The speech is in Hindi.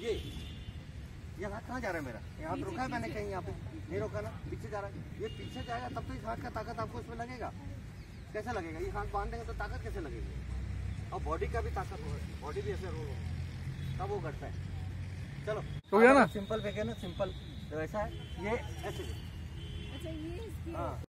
ये ये हाथ कहाँ जा रहा है मेरा? यहाँ तो हाथ रोका है मैंने कहीं यहाँ पे। नहीं रोका ना पीछे जा रहा है। ये पीछे जाएगा तब तो इस हाथ का ताकत आपको इसमें लगेगा। कैसे लगेगा? ये हाथ बाँध देंगे तो ताकत कैसे लगेगी? और बॉडी का भी ताकत होगा। बॉडी भी ऐसे रोल तब वो घटता है। चलो। हो गया ना? सिंपल फेंके ना सिंपल वैसा ऐसा है। ये ऐसे। हाँ।